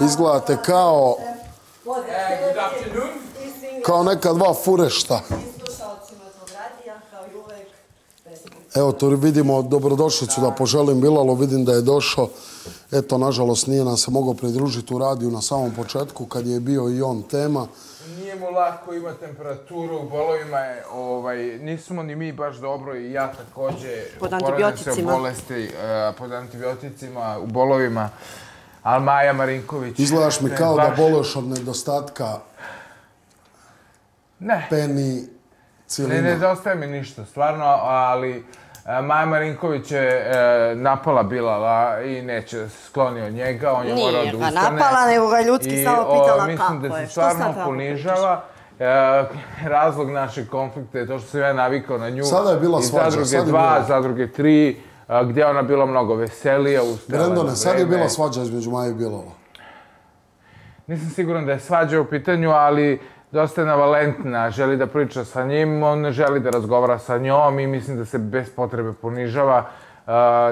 Izgledate kao, Good afternoon. kao neka dva furešta. Evo, tu vidimo dobrodošlicu da poželim Bilalu, vidim da je došao. Eto, nažalost, nije nam se mogao pridružiti u radiju na samom početku, kad je bio i on tema. Nije mu lako, ima temperaturu, u bolovima je, ovaj, nismo ni mi baš dobro i ja takođe. Pod antibioticima. bolesti, pod antibioticima, u bolovima. Ali Maja Marinković... Izgledaš mi ne, kao da baš- boluješ od nedostatka Ne, peni ne cilina. nedostaje mi ništa, stvarno, ali eh, Maja Marinković je eh, napala Bilala i neće da se skloni od njega, on je morao da Nije ga ustane. napala, nego ga ljudski I, samo o, pitala mislim kako da je. se Što sad stvarno ponižava. E, razlog našeg konflikta je to što sam ja navikao na nju. Sada je bila svađa, zadruge sad je 2, bila. zadruge 3, a, gdje je ona bila mnogo veselija. Brendone, sad je bila svađa između Maje i Bilala. Nisam siguran da je svađa u pitanju, ali dosta je navalentna, želi da priča sa njim, on ne želi da razgovara sa njom i mislim da se bez potrebe ponižava.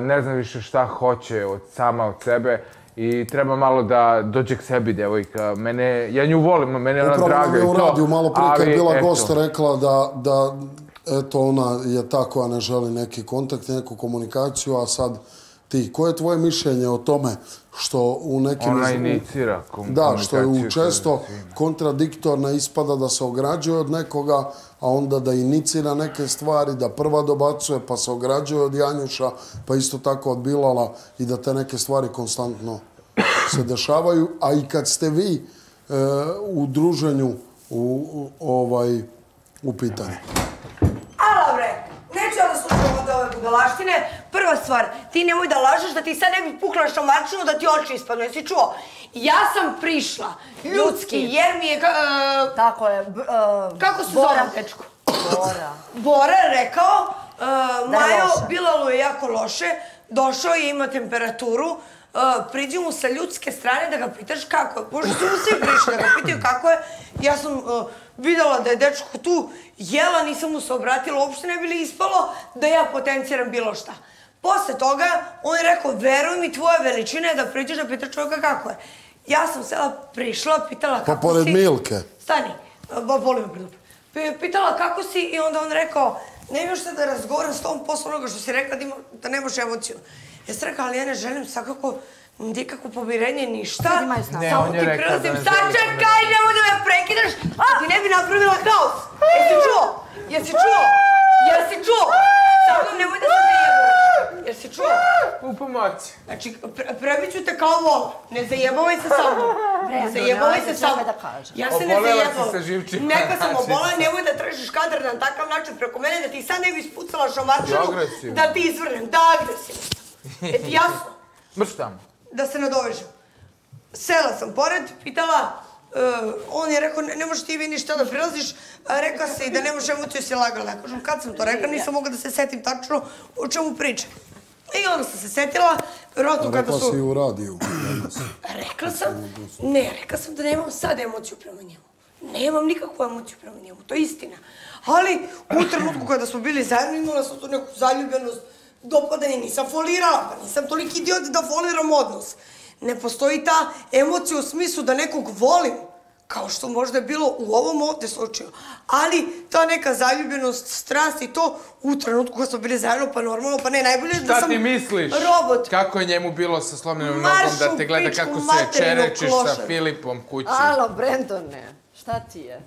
Ne znam više šta hoće od sama od sebe i treba malo da dođe k sebi, devojka. Mene, ja nju volim, mene je ona Upravo draga nam je i u to. radiju malo prije kad je bila eto. gost rekla da, da eto ona je ta koja ne želi neki kontakt, neku komunikaciju, a sad ti. Koje je tvoje mišljenje o tome što u nekim... Ona inicira kom- Da, što je u često kontradiktorna ispada da se ograđuje od nekoga, a onda da inicira neke stvari, da prva dobacuje, pa se ograđuje od Janjuša, pa isto tako od Bilala i da te neke stvari konstantno se dešavaju. A i kad ste vi e, u druženju u, u, ovaj, u pitanju. Budalaštine. Prva stvar, ti nemoj da lažeš da ti sad ne bi pukla šamarčinu da ti oči ispadnu, jesi čuo? Ja sam prišla, ljudski, jer mi je... ka- e, Tako je. b- e, kako se Bora. zove dečko? Bora. Bora je rekao, uh, je Majo, loše. Bilalu je jako loše, došao je, ima temperaturu, uh, priđi mu sa ljudske strane da ga pitaš kako je. Pošto su mu svi prišli da ga pitaju kako je, ja sam uh, videla da je dečko tu, jela, nisam mu se obratila, uopšte ne bi li ispalo da ja potenciram bilo šta. Posle toga, on je rekao, veruj mi, tvoja veličina je da priđeš da pitaš čovjeka kako je. Ja sam sela prišla, pitala Pa kako pored si. Milke. Stani, ba, boli me predup. Pitala kako si i onda on rekao, ne imaš šta da razgovaram s tom posle onoga što si rekla da, ima, da nemaš emociju. Ja sam rekao, ali ja ne želim svakako nikakvo pomirenje, ništa. Sad imaju snagu. Ne, Samo on je ti prelazim. ne želi Sačekaj, nemoj da me prekidaš, da ti ne bi napravila haos. Jesi čuo? Jesi čuo? Jesi čuo? Sa mnom nemoj da se zajebavaš. Jesi čuo? U pomoć. Znači, pre, prebit ću te kao vola. Ne zajebavaj se sa mnom. Ne zajebavaj se sa mnom. Ja se ne Obolela si zajebavam. Neka sam Znači, obola, nemoj da tražiš kadar na takav način preko mene, da ti sad ne bi ispucala agresivno. da ti izvrnem. Da, agresivno. E ti jasno? Mrš tamo. Da se nadovežem. Sela sam pored, pitala, uh, on je rekao, ne, ne možeš ti vi ništa da prilaziš, a rekao se i da nemaš emociju, si lagala. Ja kažem, kad sam to rekla, nisam mogla da se setim tačno o čemu pričam. I onda sam se setila, vjerojatno kada Rekla su... si u radiju. Rekla sam, ne, rekla sam da nemam sad emociju prema njemu. Nemam nikakvu emociju prema njemu, to je istina. Ali u trenutku kada smo bili zajedno, imala sam tu neku zaljubljenost, dopadanje, nisam folirala, pa nisam toliki idiot da foliram odnos. Ne postoji ta emocija u smislu da nekog volim, kao što možda je bilo u ovom ovdje slučaju. Ali ta neka zaljubljenost, strast i to u trenutku kad smo bili zajedno, pa normalno, pa ne, najbolje je da Šta sam ti misliš? robot. Kako je njemu bilo sa slomljenom nogom da te gleda pičku kako se čerečiš klošar. sa Filipom kući? Alo, Brendone, šta ti je?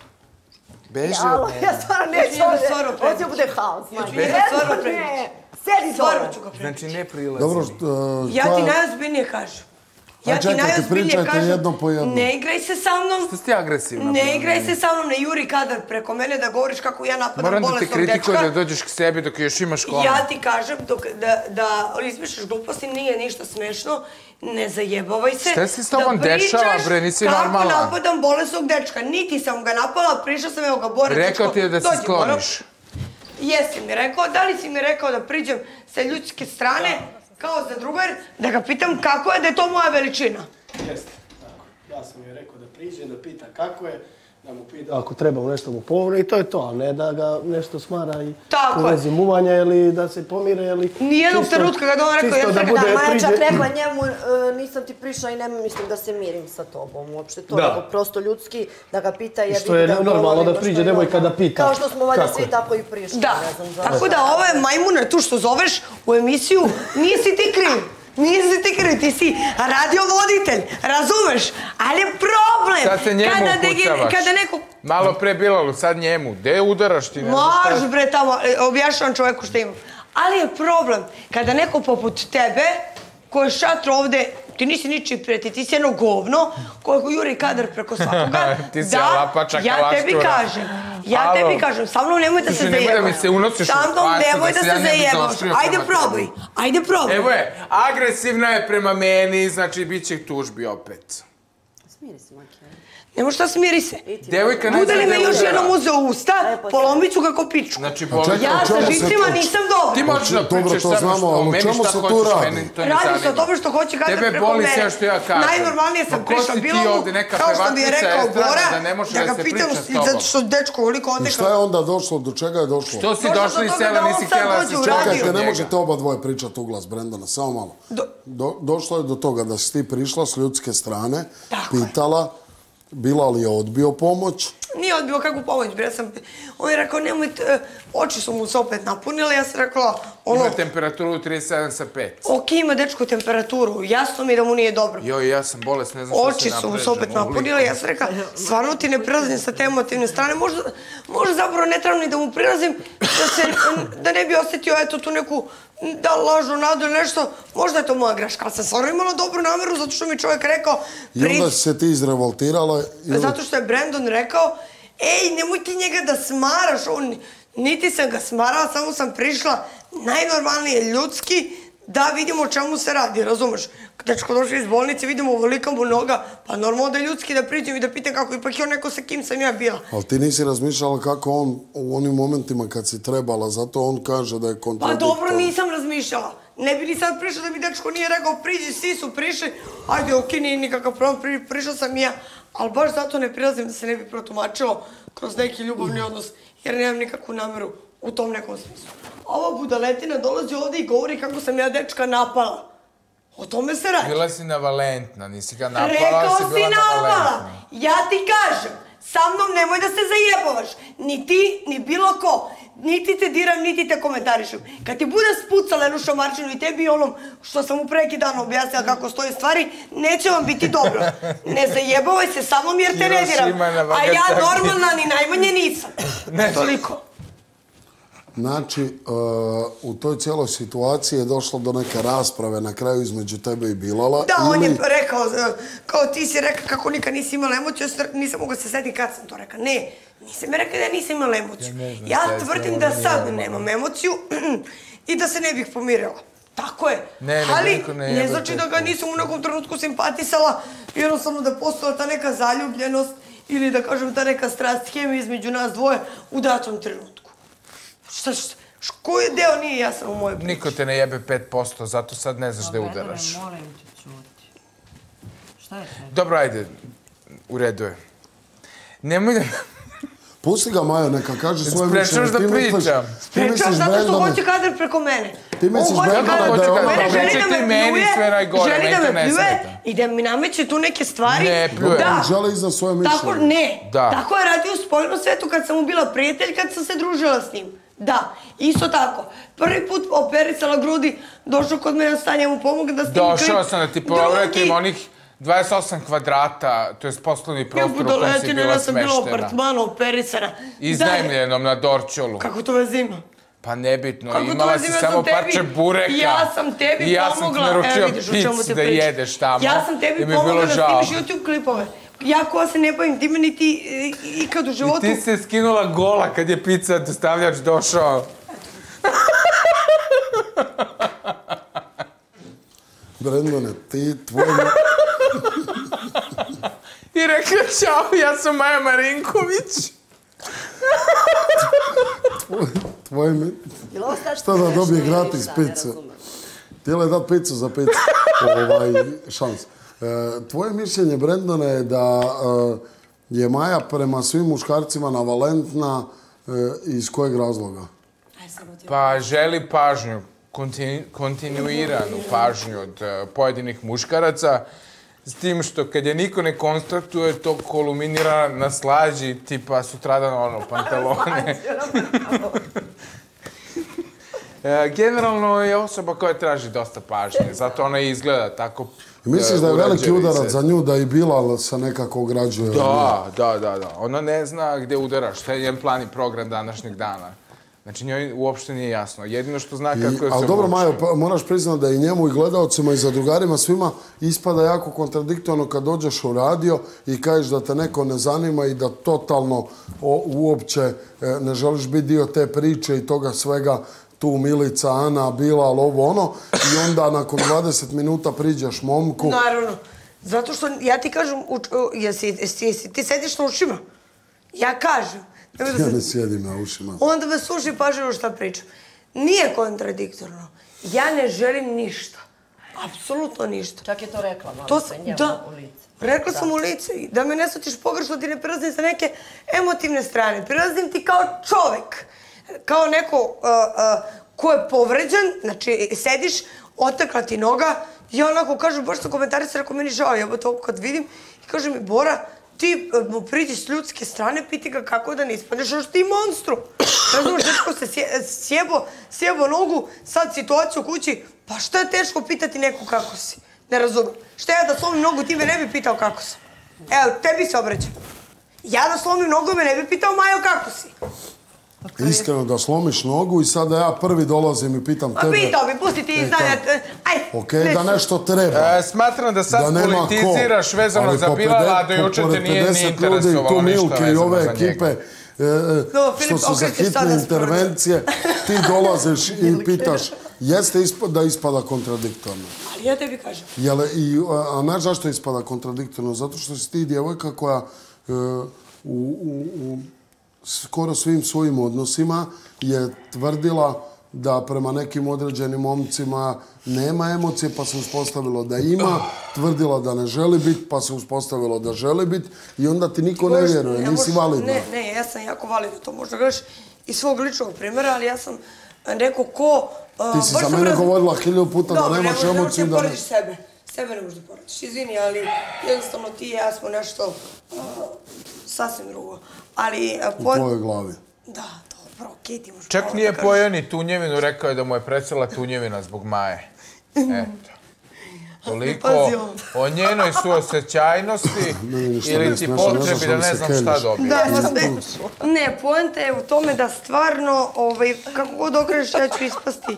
Beži Alo, od ja mene. stvarno Ja neću ovdje. Ovdje bude haos, njega stvarno Brendone, prebići. Sedi Stvarno dole. ću ga. Znači, ne prilazi Dobro, što, Ja koja- ti najozbiljnije kažem. Ja ti najozbiljnije kažem, jedno po jedno. ne igraj se sa mnom, Što si ti agresivna? ne igraj se sa mnom, ne juri kadar preko mene da govoriš kako ja napadam Moram da te kritikujem da dečka. dođeš k sebi dok još imaš koma. Ja ti kažem dok, da, da izmišljaš gluposti, nije ništa smešno, ne zajebavaj se. Šta se s tobom da pričaš dešava, bre, nisi normalna. Kako napadam bolesnog dečka, niti sam ga napala, prišla sam, evo ga, Bore, Rekao dečko, ti je da se skloniš. Jesi mi rekao, da li si mi rekao da priđem sa ljudske strane, kao za drugar, da ga pitam kako je, da je to moja veličina? Jeste. Ja sam joj rekao da priđe, da pita kako je. da mu pita, ako treba nešto mu pomogne i to je to, a ne da ga nešto smara i Tako u je. vezi muvanja ili da se pomire ili... Nijednog čisto- trenutka kada on rekao, ja da sam- bude Da, Maja čak rekla njemu, e, nisam ti prišla i ne mislim da se mirim sa tobom uopšte. To Da. nego prosto ljudski, da ga pita i ja Što je da normalno da priđe je devojka da pita. Kao što smo valjda svi je. tako i prišli. Da, ne znam zašto. tako da ove majmune tu što zoveš u emisiju, nisi ti kriv. Nisi ti kriv, ti si radiovoditelj, razumeš? Ali je problem. Sad se njemu kada, ukucavaš. kada neko... Malo pre Bilalu, sad njemu. Gde udaraš ti? Maš bre tamo, e, objašnjavam čoveku što imam. Ali je problem kada neko poput tebe, koji je šatro ovde, ti nisi ničiji prijatelj, ti si jedno govno, koje juri kadar preko svakoga. Ti si da, alapača ja tebi kažem, ja Alo. tebi kažem, sa mnom nemoj da se Slušaj, nemoj da zajebaš. mi se unosiš u Sa mnom facu, nemoj da da se zajebaš. Ajde probaj, ajde probaj. Evo je, agresivna je prema meni, znači bit će tužbi opet. Smiri se, Maki. Nemo šta smiri se. Devojka ne Bude li me da još jednom uzeo u usta, pa polomit ću kako pičku. Znači, boli. Ja sa to- nisam Ti dobra. možeš da Dobro, pričaš to samo znamo, što o meni šta hoćeš, radi? meni to ne Radi se o zanima. tome što hoće Tebe preko boli mene. sve što ja kažem. Najnormalnije sam ko prišla si ti bilo mu, kao što mi je rekao Bora, da ne može da da ga se pitam, i zato što dečko ovoliko I otekao. šta je onda došlo, do čega je došlo? Što si došla iz sela, da nisi sad htjela da čekaš radio. Čekajte, ne možete oba dvoje pričati u glas, Brendana, samo malo. Do- Do, došlo je do toga da si ti prišla s ljudske strane, pitala, bila li je odbio pomoć, Nije odbio kakvu pomoć, bre, sam... On je rekao, nemojte, e, oči su mu se opet napunile, ja sam rekla, ono, Ima temperaturu 37 sa 5. ok, ima dečko temperaturu, jasno mi da mu nije dobro. Joj, ja sam bolest, ne znam što Oči se su mu se opet napunile, ja sam rekla, stvarno ti ne prilazim sa te emotivne strane, možda, možda zapravo ne trebam ni da mu prilazim, da, se, da ne bi osjetio eto tu neku da lažu nadu ili nešto, možda je to moja greška, ali sam stvarno imala dobru nameru zato što mi čovjek rekao, i onda si se ti izrevoltirala. Ili... Zato što je Brandon rekao, ej, nemoj ti njega da smaraš, on, niti sam ga smarala, samo sam prišla najnormalnije ljudski da vidimo o čemu se radi, razumeš? Dečko došli iz bolnice, vidimo velika mu noga, pa normalno da je ljudski da priđem i da pitam kako, ipak je on neko sa kim sam ja bila. Ali ti nisi razmišljala kako on u onim momentima kad si trebala, zato on kaže da je Pa kontradiktoran. dobro, nisam razmišljala. Ne bi ni sad prišla da mi dečko nije rekao priđi, svi su prišli, ajde, okej, nije nikakav problem, pri, prišla sam i ja. Ali baš zato ne prilazim da se ne bi protumačilo kroz neki ljubavni odnos, jer nemam nikakvu nameru u tom nekom smislu. Ova budaletina dolazi ovdje i govori kako sam ja dečka napala. O tome se radi. Bila si navalentna, nisi ga napala, Rekao si si bila napala. navalentna. Ja ti kažem, sa mnom nemoj da se zajebavaš. Ni ti, ni bilo ko. Niti te diram, niti te komentarišem. Kad ti bude spucala jednu šamarčinu i tebi i onom što sam u preki dan objasnila kako stoje stvari, neće vam biti dobro. Ne zajebavaj se sa mnom jer te ne diram. A ja normalna ni najmanje nisam. Ne. Toliko. Znači, uh, u toj cijeloj situaciji je došlo do neke rasprave na kraju između tebe i Bilala. Da, on je rekao, e, kao ti si rekao kako nikad nisi imala emociju, nisam mogla se setiti kad sam to rekao. Ne, nisam mi rekao da nisam imala emociju. Ja znam tvrdim da sad nemam emociju i da se ne bih pomirila. Tako je. Ne, ne, Ali ne ne znači da ga nisam u nekom trenutku simpatisala, jednostavno da je postala ta neka zaljubljenost ili da kažem ta neka strast hemija između nas dvoje u datom trenutku. Šta, šta, koji deo nije jasan u mojoj priči? Niko te ne jebe 5%, zato sad ne znaš gde udaraš. Molim te, čuti. Šta je to? Dobro, ajde, u redu je. Nemoj da... Pusti ga, Majo, neka kaže svoje Sprečaš mišljenje. da Ti misliš- pričam. Ti Sprečaš misliš, zato što hoće kadar preko mene. Ti misliš, On hoće Brendane, kadar da je preko ona mene, želi da me pljuje, sve želi da me pljuje i da mi nameće tu neke stvari. Ne, pljuje. Da. On želi za svoje Tako, mišljenje. ne. Da. Tako je radio u spoljnom svetu kad sam mu bila prijatelj, kad sam se družila s njim. Da, isto tako. Prvi put operisala grudi, došao kod mene stanje mu pomogne da snimim klip. Došao sam da ti povratim onih 28 kvadrata, to je poslovni prostor u kojem si bila ja sam bila u smeštena. apartmanu operisana. Iznajmljenom na Dorčolu. Kako to veze ima? Pa nebitno, Kako imala si samo sam tebi- parče bureka. Ja sam tebi I ja sam ti pomogla. naručio vidiš čemu pic da jedeš tamo. Ja sam tebi pomogla da snimiš YouTube klipove. Ja koja se ne bavim time niti e, ikad u životu. I ti se skinula gola kad je pizza dostavljač došao. Brendane, ti, tvoj... I rekla, čao, ja sam Maja Marinković. Tvoj mi... Ovo sad Šta da dobije gratis picu? razumem. Htjela je dat picu za picu. ovaj, šans. E, tvoje mišljenje, Brendane, je da e, je Maja prema svim muškarcima navalentna e, iz kojeg razloga? Pa želi pažnju, kontinu, kontinuiranu pažnju od pojedinih muškaraca, s tim što kad je niko ne konstruktuje, to koluminira na slađi, tipa sutradan ono, pantalone. E, Generalno je osoba koja traži dosta pažnje, zato ona i izgleda tako Misliš da je veliki udarac za nju da i Bilal se nekako nje? Da, da, da, da. Ona ne zna gdje udara, šta je njen plan i program današnjeg dana. Znači, njoj uopšte nije jasno. Jedino što zna kako je I, ali se dobro. Majo, pa moraš priznati da i njemu i gledalcima i zadrugarima svima ispada jako kontradiktorno kad dođeš u radio i kažeš da te neko ne zanima i da totalno o, uopće e, ne želiš biti dio te priče i toga svega tu Milica, Ana, Bilal, ovo ono i onda nakon 20 minuta priđeš momku. Naravno. Zato što ja ti kažem, uč, jesi, jesi, jesi, ti sediš na ušima. Ja kažem. Da Ja se- ne sjedim na ušima. Onda me sluši pažljivo šta pričam. Nije kontradiktorno. Ja ne želim ništa. Apsolutno ništa. Čak je to rekla malo To njemu da, u lice. rekla sam u lice. i Da me ne shvatiš pogrešno, ti ne prilazim sa neke emotivne strane. Prilazim ti kao čovek. Kao neko uh, uh, ko je povređen, znači sediš, otekla ti noga, ja onako kažem, baš sam komentarisala, rekao meni žao, jebote to kad vidim, i kaže mi, Bora, ti mu priđi s ljudske strane, piti ga kako da ne ispadneš, ono još ti monstru. Razumiješ, dečko se sje- sjebo, sjebo nogu, sad situaciju u kući, pa šta je teško pitati neku kako si? Ne razumem. Šta ja da slomim nogu, ti me ne bi pitao kako sam. Evo, tebi se obraćam. Ja da slomim nogu, me ne bi pitao Majo kako si. Iskreno da slomiš nogu i sada ja prvi dolazim i pitam Pa tebe. pitao bi, pusti ti E, tako. Aj, Ok, da nešto treba. E, smatram da sad da nema ko. politiziraš vezano Ali za Bilala, do juče te nije 50 ni interesovalo tu ništa Milke i vezano ove za ekipe, njega. e, e, No, što Filip, su za hitne intervencije, ti dolaziš i pitaš, jeste ispod, da ispada kontradiktorno? Ali ja tebi kažem. Jel, i, a, a znaš zašto ispada kontradiktorno? Zato što si ti djevojka koja e, u, u, u skoro svim svojim odnosima je tvrdila da prema nekim određenim momcima nema emocije, pa se uspostavilo da ima, tvrdila da ne želi biti, pa se uspostavilo da želi biti i onda ti niko ne vjeruje, ne nisi validna. Ne, ne, ja sam jako validna, to možda gledaš iz svog ličnog primjera, ali ja sam neko ko... uh, Ti si za mene raz- govorila hiljadu puta da Dobro, nemaš ne možeš- ne emociju, možeš da ne- sebe. Sebe ne možeš da porediš. Izvini, ali jednostavno ti i ja smo nešto uh, sasvim drugo. Ali... Uh, U po- tvojoj glavi. Da, dobro, okej, ti možeš Čak nije da kažeš. pojeo ni tunjevinu, rekao je da mu je presela tunjevina zbog Maje. Eto. Toliko o njenoj ništa ili ti potrebi da ne znam šta dobije. Da, ne, ne, poenta je u tome da stvarno, ovaj, kako god okreneš, ja ću ispasti,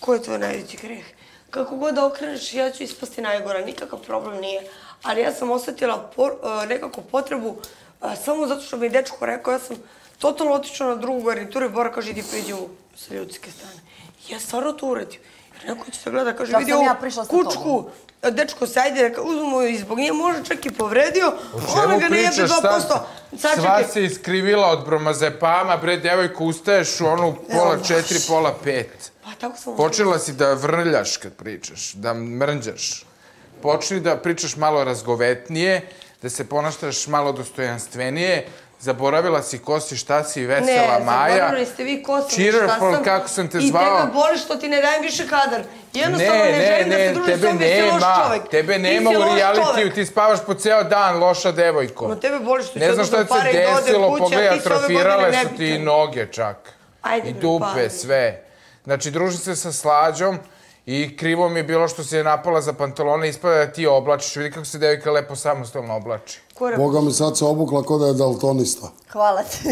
ko je tvoj najveći greh? Kako god da okreneš, ja ću ispasti najgora, nikakav problem nije. Ali ja sam osjetila por, eh, nekako potrebu, eh, samo zato što mi je dečko rekao, ja sam totalno otišla na drugu garnituru i Bora kaže, idi priđi u sa ljudske strane. Ja stvarno to uradio. Jer neko će se gleda, kaže, Da vidi ovu ja kučku, tobom. dečko se ajde, uzmemo i zbog nje, može čak i povredio, ona ga ne jebe pričaš 2%. sad? Sad Sva čekaj. se iskrivila od bromazepama, bre, devojko, ustaješ u onu pola četiri, pola pet. Pa tako sam... Počela si da vrljaš kad pričaš, da mrnđaš. Počni da pričaš malo razgovetnije, da se ponašaš malo dostojanstvenije. Zaboravila si ko si, šta si, vesela ne, Maja. zaboravili ste vi ko sam, Cheerful, šta sam. kako sam te I zvao. tebe boli što ti ne dajem više kadar. Jednostavno Ne, ne, ne, želim da se ne, družim s tebe tobom jer si loš čovek. Tebe Ti nema u realitiju, ti spavaš po ceo dan, loša devojko. Ma tebe boli što ti Ne znam šta oduzmem se pare i da odem desilo, kući, a pogledaj, ti si ove godine atrofirale su ti noge čak. Ajde, I dupe, sve. Znači, druži se sa slađom i krivo mi je bilo što se je napala za pantalone, ispada da ti oblačiš. Vidi kako se devojka lepo samostalno oblači. Je Boga mi sad se obukla ko da je daltonista. Hvala ti.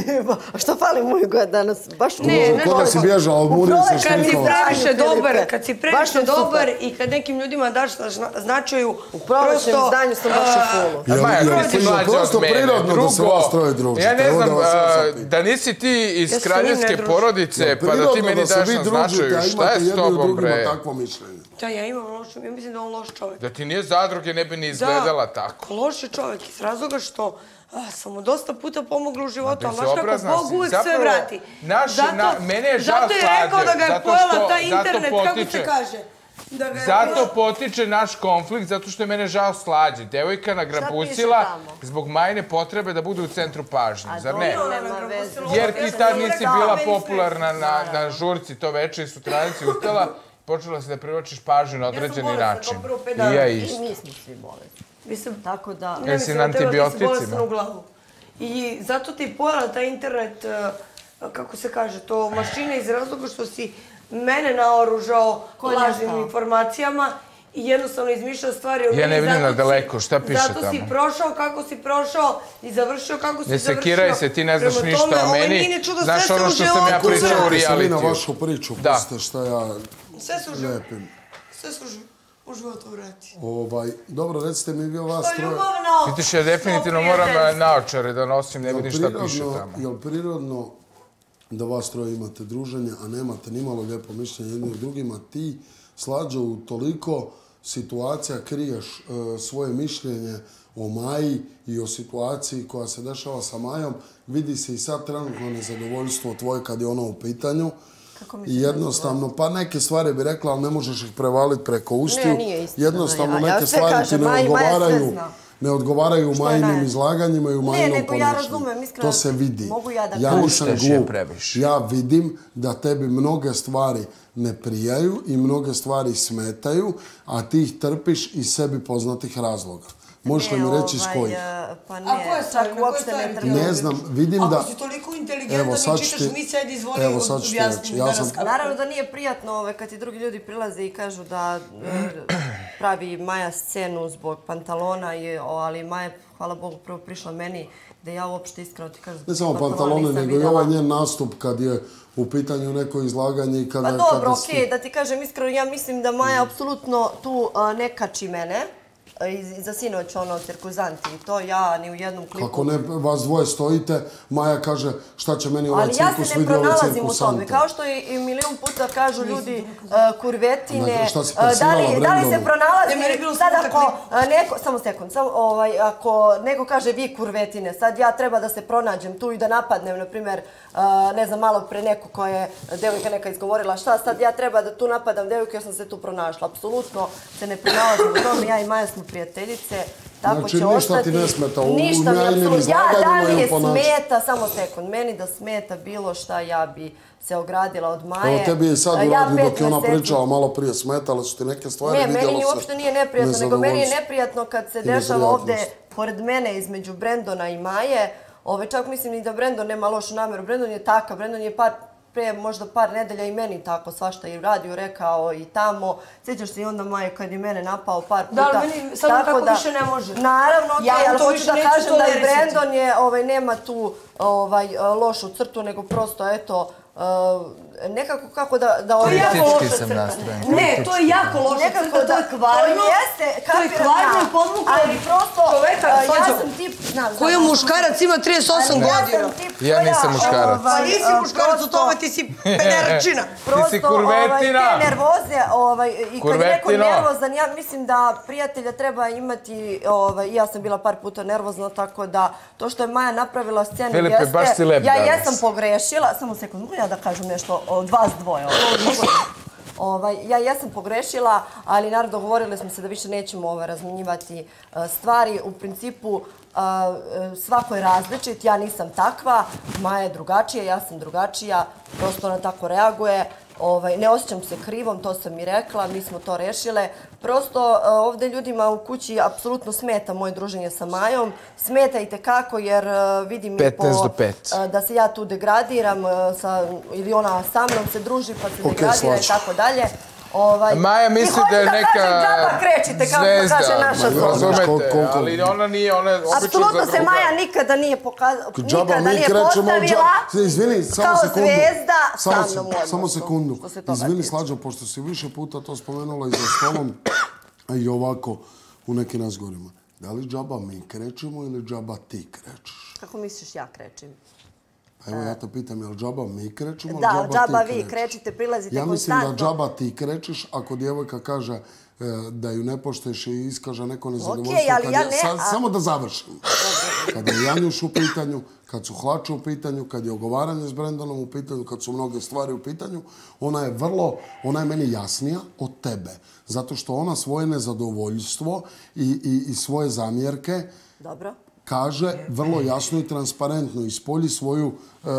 A što fali moj god danas? Baš Ne, ne, Ko da si bježao od Murije sa Kad si Kad si previše dobar, kad si previše dobar i kad nekim ljudima daš zna- značaju... U prolećnem izdanju sam baš u a, fulu. Jel- Maja, jel ti si ti je mlađa prosto prirodno da se vas troje družite? Ja ne da znam, ja da nisi ti iz Ja se ne kraljevske porodice, pa da ti meni se daš na značaju. Šta je s tobom, bre? takvo mišljenje. Da, ja imam loš, ja mislim da on loš čovjek. Da ti nije zadruge, ne bi ni izgledala tako. Loš je čovjek iz razloga što a, sam mu dosta puta pomogla u životu, ali znaš kako Bog si. uvijek sve vrati. naš- na- mene je žao Zato je rekao da ga je zato pojela zato internet, kako potiče. se kaže? Da ga je Zato potiče naš konflikt, zato što je mene žao slađe. Devojka nagrabusila zbog majne potrebe da bude u centru pažnje, A zar ne? Jer ti tad nisi bila popularna na, na žurci to veče i sutranici ustala, počela si da privlačiš pažnju na određeni bolesna, način. kao prvo pet I dana. ja I isto. mi smo svi bolesni. Mislim, Tako da... Ne, Jesi mislim da ti si u glavu. I zato ti je pojela taj internet, eh, kako se kaže, to mašina iz razloga što si mene naoružao lažnim informacijama i jednostavno izmišljao stvari o Ja ne vidim na daleko, šta piše Zato si tamo? prošao kako si prošao i završio kako si Ne završio. sekiraj se, ti ne znaš Prema ništa tome, o ovaj meni. Znaš sve ono što sam ja pričao u na realitiju. vašu priču, Da. pustite šta ja Sve se u životu, lepim. sve se u životu, u životu vrati. Ovaj, dobro, recite mi vi vas troje... ljubavno. Vidiš, ja definitivno moram eh, naočare da nosim, ne vidim šta piše tamo. Jel prirodno da vas troje imate druženje, a nemate nimalo lijepo mišljenje jedni o drugima, ti slađe u toliko situacija kriješ e, svoje mišljenje o Maji i o situaciji koja se dešava sa Majom, vidi se i sad trenutno nezadovoljstvo tvoje kad je ona u pitanju. Kako I misliš jednostavno, pa neke stvari bi rekla, ali ne možeš ih prevaliti preko ustiju. Ne, nije istina, Jednostavno, ja- ja neke sve stvari ti kažem, ne Maja sve odgovaraju, ne odgovaraju majinim izlaganjima i u Ne, majinom nego ja ponašanju. razumem, iskreno, To se vidi. mogu ja da ja nisam glup. previše. Ja vidim da tebi mnoge stvari ne prijaju i mnoge stvari smetaju, a ti ih trpiš iz sebi poznatih razloga. Možeš li mi reći ovaj, kojih? e, Pa A ne, koje stvari, čak koje uopšte ne trpim. Ne znam, vidim Ako da... si toliko inteligentan sad i čitaš misli, ajde izvoli Evo, sad ću ti objasni reći, mi ja sam-. Naravno da nije prijatno ovaj, kad ti drugi ljudi prilaze i kažu da e, pravi Maja scenu zbog pantalona, i, o, ali Maja je, hvala Bogu, prvo prišla meni da ja uopšte iskreno ti kažem... Ne samo pantalona pantalone, nego i ovaj njen nastup kad je u pitanju neko izlaganje i kada... Pa dobro, okej, da ti kažem iskreno, ja mislim da Maja apsolutno tu a, ne kači mene. I- i za sinoć ono cirkuzanti i to ja ni u jednom klipu. Kako ne, vas dvoje stojite, Maja kaže šta će meni ovaj Ali ja cirkus, se ne vidi ove pronalazim u tome. Kao što i i milion puta kažu ljudi uh, kurvetine. Šta si da, persivala li, da li se Brendonu? Ne, meni je pronalazi bilo sad ako uh, neko, samo sekund, samo, ovaj, ako neko kaže vi kurvetine, sad ja treba da se pronađem tu i da napadnem, na primjer, uh, ne znam, malo pre neko koja je devojka neka izgovorila šta, sad ja treba da tu napadam devojku, ja sam se tu pronašla. Apsolutno se ne pronalazim u tome, ja i Maja smo prijateljice. Tako Znači, će ništa ti ostati. ne smeta u Ništa mi Majinim apsolutno. Ja, da izlaganjima mi i je smeta, samo sekund, meni da smeta bilo šta, ja bi se ogradila od Maje. Evo tebi je i sad ja uradio dok je ona pričala malo prije smetale su ti neke stvari, Ne, vidjelo meni se uopšte nije neprijatno, nego meni je neprijatno kad se I dešava ovde pored mene između Brendona i Maje. Ove, čak mislim i da Brendon nema lošu namjeru. Brendon je takav, Brendon je par pre možda par nedelja i meni tako svašta i u radiju rekao i tamo. Sjećaš se i onda Maje kad je mene napao par puta. Da, ali meni samo kako više ne može. Naravno, Ja mu ali to hoću da kažem da i. Brendon je, ovaj, nema tu ovaj, lošu crtu, nego prosto, eto, uh, nekako kako da... da To je jako loša sam crta. Ne, to je jako loša crta, to je da- kvarno. To jeste, to je kvarno i podmuklo. Ali prosto, Čoveka, a, ja sam tip... Znam, Koji znam, muškarac ima 38 ali ja godina? Ja nisam muškarac. Pa nisi a, muškarac u tome, ti si pederčina. Prosto, si kurvetina. Ovaj, te nervoze, ovaj, i kad je neko nervozan, ja mislim da prijatelja treba imati, ovaj, ja sam bila par puta nervozna, tako da to što je Maja napravila scenu Filipe, jeste, baš si lep ja jesam pogrešila, samo sekund, mogu ja da kažem nešto od vas dvoje, ovaj, ja jesam pogrešila, ali naravno dogovorili smo se da više nećemo ovaj, razminjivati e, stvari. U principu e, e, svako je različit, ja nisam takva, Maja je drugačija, ja sam drugačija, prosto ona tako reaguje. Ovaj, ne osjećam se krivom, to sam i rekla, mi smo to rešile. Prosto e, ovde ljudima u kući apsolutno smeta moje druženje sa Majom. Smeta i tekako jer e, vidim i 15 po, do 5. e, da se ja tu degradiram sa, ili ona sa mnom se druži pa se Ok, degradira i slažem. tako dalje. Ovaj, Maja misli da je neka kao kaže naša. Znaš koliko- Razumete, ali ona nije, ona je obično Apsolutno se. Maja nikada nije pokazala, Džaba, nikada mi nije krećemo postavila džaba. Izvini, samo kao sekundu. zvezda samo, sa mnom u odnosu, Samo sekundu. se Izvini. Slađo, pošto si više puta to spomenula i za stolom, a i ovako u nekim razgovorima. Da li džaba mi krećemo ili džaba ti krećeš? Kako misliš ja krećim? Evo ja te pitam, je li džaba mi krećemo Da, džaba, džaba vi krećeš? krećite, prilazite Ja mislim da džaba ti krećeš ako djevojka kaže e, da ju ne pošteš i iskaže neko nezadovoljstvo. Okej, ali kad ja ne, sad- a- Samo da završim. Kada je Janjuš u pitanju, kad su hlače u pitanju, kad je ogovaranje s Brendanom u pitanju, kad su mnoge stvari u pitanju, ona je vrlo, ona je meni jasnija od tebe. Zato što ona svoje nezadovoljstvo i, i, i svoje zamjerke Dobro. Kaže vrlo jasno i transparentno ispolji svoju, e, e,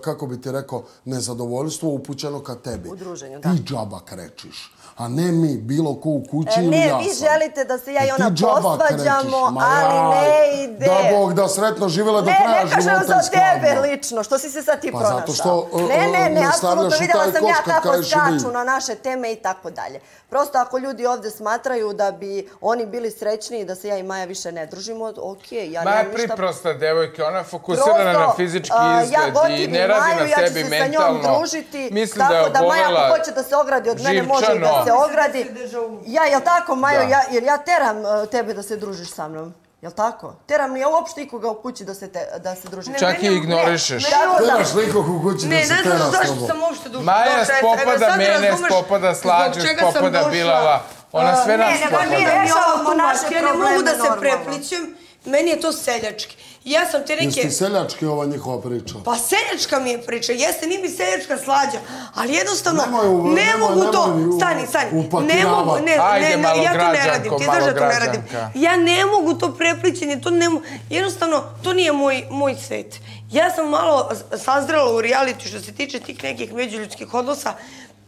kako bi ti rekao, nezadovoljstvo upućeno ka tebi. U druženju, da. Ti džaba krečiš, a ne mi bilo ko u kući E, ili ne, ja vi sam. želite da se ja i E, ti ona posvađamo, krećiš, ali ne ide. Da Bog da sretno živjela do Ne, kraja ne kažem života za i tebe lično, što si se sad ti Pa pronašao. zato što, Ne, ne, ne, ne apsolutno stavljaš vidjela sam ja kako i vi. skaču na naše teme i tako dalje. Prosto ako ljudi ovdje smatraju da bi oni bili srećni i da se ja i Maja više ne družimo, okej, ja Maja je priprosta devojka, ona je fokusirana na fizički izgled ja i ne radi Maju, na ja ću sebi se mentalno. sa njom družiti, Mislim tako da je da Maja ako hoće da se ogradi od mene, može i da živčano. se ogradi. Ja, jel tako, Majo, Da. ja, jer ja teram uh, tebe da se družiš sa mnom. Jel tako? Teram li ja uopšte ikoga u kući da se, te, da se druži? Čak i ignorišeš. Ne, Teraš likog u kući Ne, da se ne tera znaš s zašto tobom. sam uopšte došla. Maja došla. spopada Sad mene, razumeš spopada Slađu, zbog čega sam spopada došla. Bilala. Ona sve A, nas ne, nego spopada. mi Rešavamo ovo naše tumači, Ja ne mogu probleme da se normalno. preplićem, meni je to seljački. Ja sam te Jesi neke... ti seljački ova njihova priča? Pa seljačka mi je priča, jeste, nije mi seljačka slađa, ali jednostavno Nemoj u- ne nemoj- mogu to, nemoj stani, stani, ne mogu, ne, Ajde, ne, ne, ja to ne radim, ti malo znaš da to ne radim. Ja ne mogu to preplićenje, to ne mogu, jednostavno, to nije moj, moj svet. Ja sam malo sazrela u reality što se tiče tih nekih međuljudskih odnosa,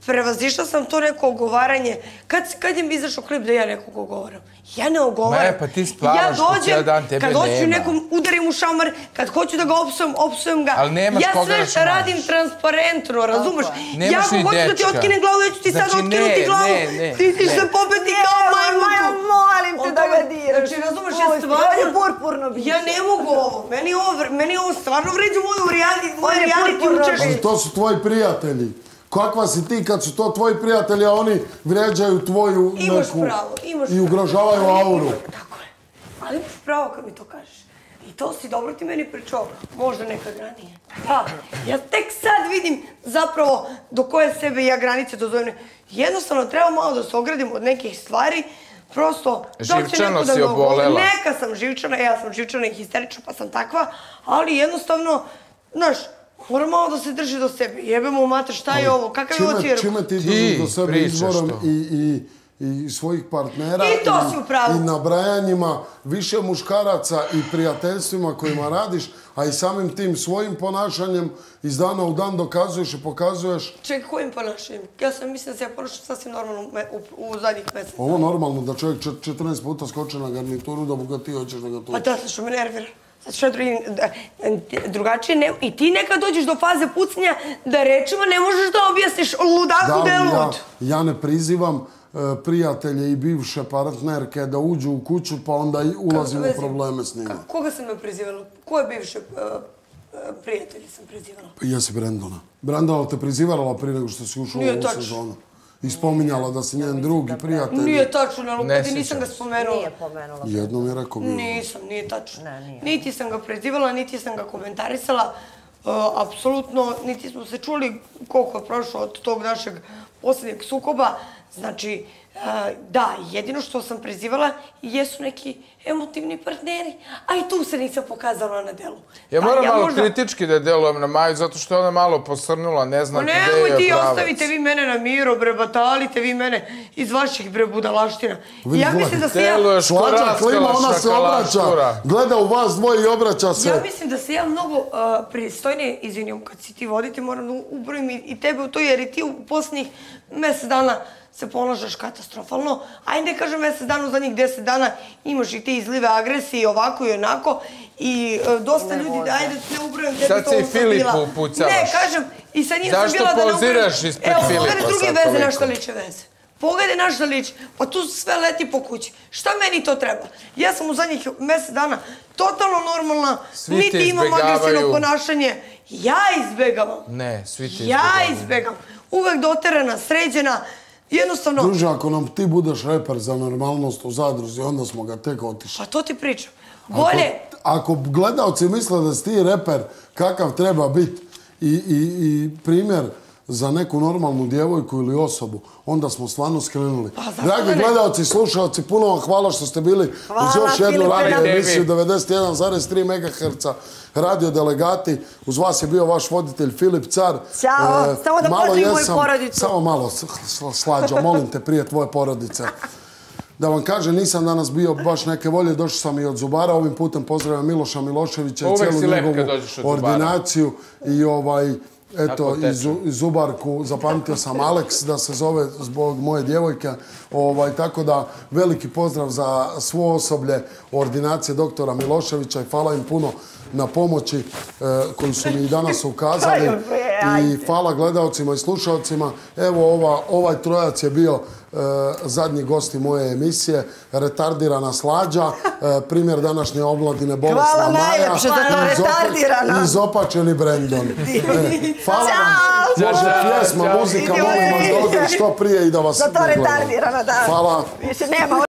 prevazišla sam to neko ogovaranje. Kad, kad je mi izašao klip da ja nekog ogovaram? Ja ne ogovaram. Ne, pa ti splavaš ja po dođem, cijel dan, tebe kad hoću nema. nekom udarim u šamar, kad hoću da ga opsujem, opsujem ga. Ali nemaš ja koga sve da što šamariš. radim transparentno, razumeš? Nemaš ja ako hoću da ti otkinem glavu, ja ću ti sad Znači, otkinuti ne, glavu. ne, ne, ti ćeš ne. se popeti Ne, kao Maja, majmutu. molim te da ga diraš. Znači, razumeš, ja stvarno... purpurno biće. Ja ne mogu ovo. Meni ovo, meni ovo stvarno vređa moju reality, moje. Ali to su tvoji prijatelji. Kakva si ti kad su to tvoji prijatelji, a oni vrijeđaju tvoju Imaš neku pravo, imaš i pravo. ugrožavaju Ali auru. Tako je. Ali imaš pravo kad mi to kažeš. I to si dobro ti meni pričao, možda nekad ranije. Da, ja tek sad vidim zapravo do koje sebe ja granice dozvojem. Jednostavno treba malo da se ogradim od nekih stvari, Prosto, Živčano da si obolela. Neka sam živčana, ja sam živčana i histerična, pa sam takva, ali jednostavno, znaš, moram malo da se drži do sebe. Jebemo u mater, šta je ovo, kakav je ovo Čime, cirkus? čime ti Ti držiš do sebe izborom to. i, i, i svojih partnera I to si u pravu. i nabrajanjima više muškaraca i prijateljstvima kojima radiš, a i samim tim svojim ponašanjem iz dana u dan dokazuješ i pokazuješ Čekaj, kojim ponašanjem? Ja sam mislim da se ja ponašam sasvim normalno u, me- u, u zadnjih mjesec. ovo normalno da čovjek čet- 14 puta skoče na garnituru da ga ti hoćeš da ga Pa tučiš. da, što me nervira. Što je drugi, drugačije ne, i ti nekad dođeš do faze pucnja da rečima ne možeš da objasniš ludaku da je li ja, ja ne prizivam e, prijatelje i bivše partnerke da uđu u kuću pa onda ulazim u probleme s njima. Koga sam me prizivala? Koje bivše uh, uh, prijatelje sam prizivala? Pa Jesi Brendona. Brendona te prizivarala prije nego što si ušao u ovu sezonu. I spominjala da si njen drug i prijatelj. Nije tačno, ne, Ne nisam ga spomenula. Nije pomenula. Jednom je rekao bilo. Nisam, nije tačno. Ne, nije. Niti sam ga prezivala, niti sam ga komentarisala. Uh, apsolutno, niti smo se čuli koliko je prošlo od tog našeg posljednjeg sukoba. Znači, uh, da, jedino što sam prezivala jesu neki emotivni partneri, a i tu se nisam pokazala na delu. Ja Da, moram malo možda- kritički da delujem na Maju, zato što je ona malo posrnula, ne Pa znam gde nemoj je ti, pravac. ostavite vi mene na miru, bre, batalite vi mene iz vaših bre budalaština. Vidi, Ja mislim da se ja... Deluješ ko Slađa klima, raskala ona se obraća. šakalaštura. Gleda u vas dvoje i obraća se. Ja mislim da se ja mnogo uh, pristojnije izvinim kad si ti vodite, moram da ubrojim i, i tebe u to, jer i ti u posljednjih mjesec dana se ponašaš katastrofalno. Ajde ne kažem mjesec dana, u zadnjih deset dana imaš i ti izlive agresije i ovako i onako. I uh, dosta ljudi, da ajde ne ubrojim tebi Sad to se i sam Filipu upucavaš. Ne, kažem, i sa njim sam Zašto bila da ne poziraš ubrojim. ispred Evo, Filipa pogledaj druge sad veze toliko? na što liče veze. Pogledaj naš lič, pa tu sve leti po kući. Šta meni to treba? Ja sam u zadnjih mjesec dana totalno normalna, Svi te niti imam agresivno ponašanje. Ja izbegavam. Ne, svi te Ja izbjegavaju. izbegam. Uvek doterana, sređena. Jednostavno, Druže, ako nam ti budeš reper za normalnost u zadruzi, onda smo ga tek otišli. pa to ti pričam. Bolje, Ako, ako gledalci misle da si ti reper kakav treba biti, i, i, i primjer za neku normalnu djevojku ili osobu, onda smo stvarno skrenuli. Pa, Dragi gledalci, slušalci, puno vam hvala što ste bili Hvala, uz još jednu radio emisiju 91,3 MHz radio delegati. Uz vas je bio vaš voditelj Filip Car. Ćao, samo da malo pozdravim moju porodicu. Samo malo, slađa, molim te, prije tvoje porodice. Da vam kažem, nisam danas bio baš neke volje, došao sam i od Zubara, ovim putem pozdravljam Miloša Miloševića i cijelu njegovu ordinaciju i ovaj, eto, i, Zubarku, zapamtio sam Alex da se zove zbog moje djevojke, ovaj, tako da veliki pozdrav za svo osoblje ordinacije doktora Miloševića i hvala im puno na pomoći e, koju su mi i danas ukazali. I hvala gledalcima i slušalcima. Evo ova, ovaj trojac je bio zadnji gosti moje emisije, retardirana slađa, e, primjer današnje omladine bolesna Hvala Maja. najljepše za to, retardirana. I izopačeni Brendon. E, hvala vam. Može pjesma, muzika, molim vas da ode što prije i da vas Za to retardirano, da. Hvala. Više nema